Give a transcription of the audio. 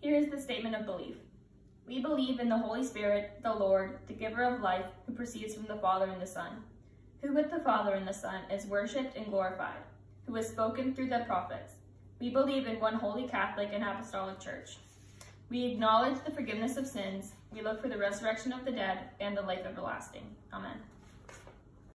Here is the statement of belief. We believe in the Holy Spirit, the Lord, the giver of life, who proceeds from the Father and the Son, who with the Father and the Son is worshipped and glorified, who has spoken through the prophets. We believe in one holy Catholic and Apostolic Church. We acknowledge the forgiveness of sins. We look for the resurrection of the dead and the life everlasting. Amen.